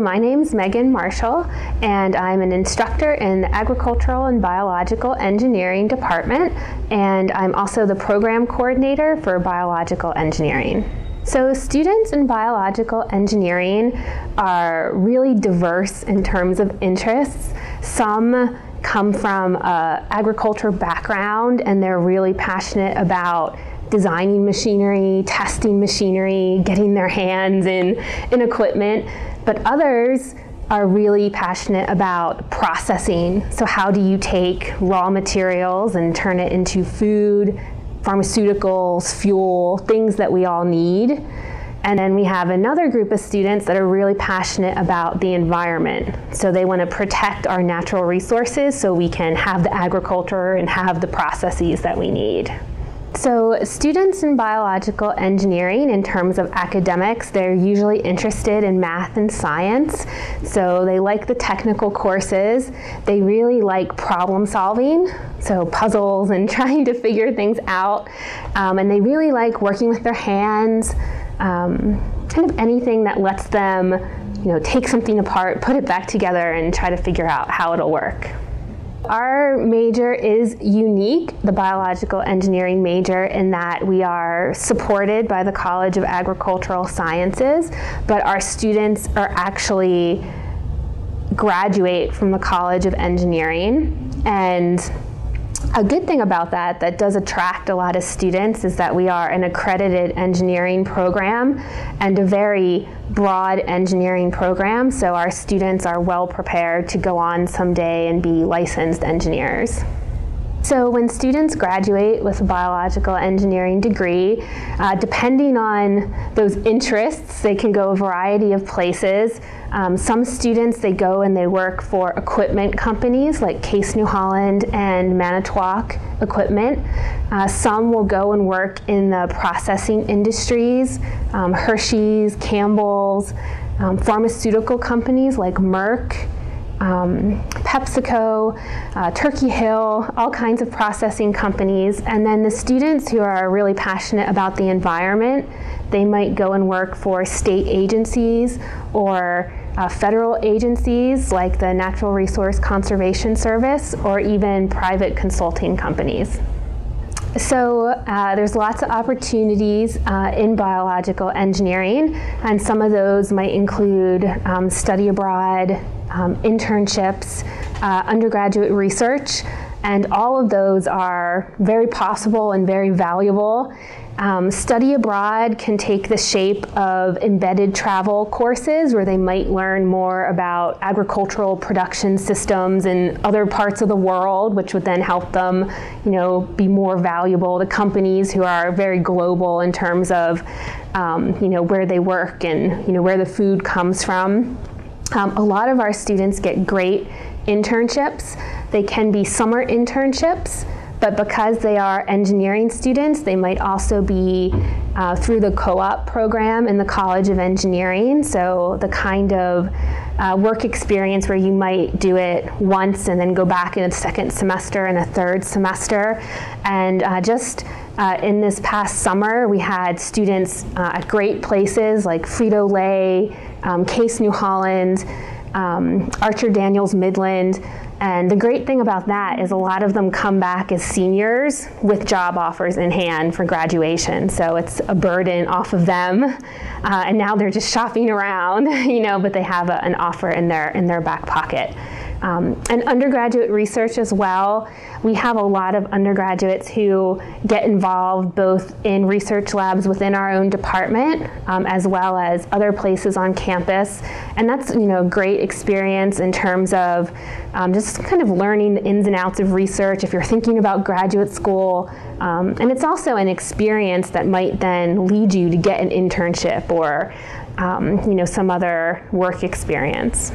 My name's Megan Marshall, and I'm an instructor in the Agricultural and Biological Engineering Department, and I'm also the program coordinator for biological engineering. So students in biological engineering are really diverse in terms of interests. Some come from agriculture background and they're really passionate about designing machinery, testing machinery, getting their hands in, in equipment. But others are really passionate about processing. So, how do you take raw materials and turn it into food, pharmaceuticals, fuel, things that we all need? And then we have another group of students that are really passionate about the environment. So they want to protect our natural resources so we can have the agriculture and have the processes that we need. So students in biological engineering, in terms of academics, they're usually interested in math and science. So they like the technical courses. They really like problem solving, so puzzles and trying to figure things out. Um, and they really like working with their hands, um, kind of anything that lets them you know, take something apart, put it back together, and try to figure out how it'll work. Our major is unique, the biological engineering major, in that we are supported by the College of Agricultural Sciences, but our students are actually graduate from the College of Engineering and a good thing about that that does attract a lot of students is that we are an accredited engineering program and a very broad engineering program so our students are well prepared to go on someday and be licensed engineers. So when students graduate with a biological engineering degree, uh, depending on those interests, they can go a variety of places. Um, some students, they go and they work for equipment companies like Case New Holland and Manitowoc Equipment. Uh, some will go and work in the processing industries, um, Hershey's, Campbell's, um, pharmaceutical companies like Merck, um, PepsiCo, uh, Turkey Hill, all kinds of processing companies. And then the students who are really passionate about the environment, they might go and work for state agencies or uh, federal agencies like the Natural Resource Conservation Service or even private consulting companies. So uh, there's lots of opportunities uh, in biological engineering, and some of those might include um, study abroad, um, internships, uh, undergraduate research, and all of those are very possible and very valuable. Um, study abroad can take the shape of embedded travel courses where they might learn more about agricultural production systems in other parts of the world, which would then help them, you know, be more valuable to companies who are very global in terms of, um, you know, where they work and, you know, where the food comes from. Um, a lot of our students get great internships. They can be summer internships, but because they are engineering students, they might also be uh, through the co-op program in the College of Engineering. So the kind of uh, work experience where you might do it once and then go back in a second semester and a third semester. And uh, just uh, in this past summer, we had students uh, at great places like Frito-Lay, um, Case New Holland, um, Archer Daniels Midland. And the great thing about that is a lot of them come back as seniors with job offers in hand for graduation. So it's a burden off of them. Uh, and now they're just shopping around, you know, but they have a, an offer in their, in their back pocket. Um, and undergraduate research as well. We have a lot of undergraduates who get involved both in research labs within our own department um, as well as other places on campus. And that's you know a great experience in terms of um, just kind of learning the ins and outs of research if you're thinking about graduate school. Um, and it's also an experience that might then lead you to get an internship or um, you know some other work experience.